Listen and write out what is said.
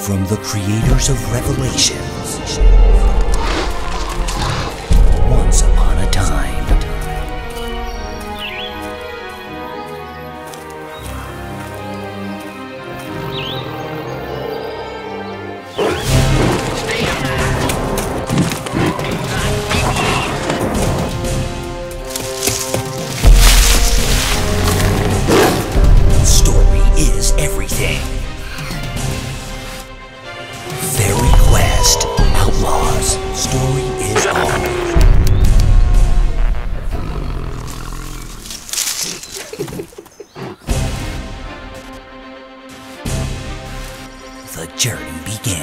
from the creators of Revelations. the journey begins.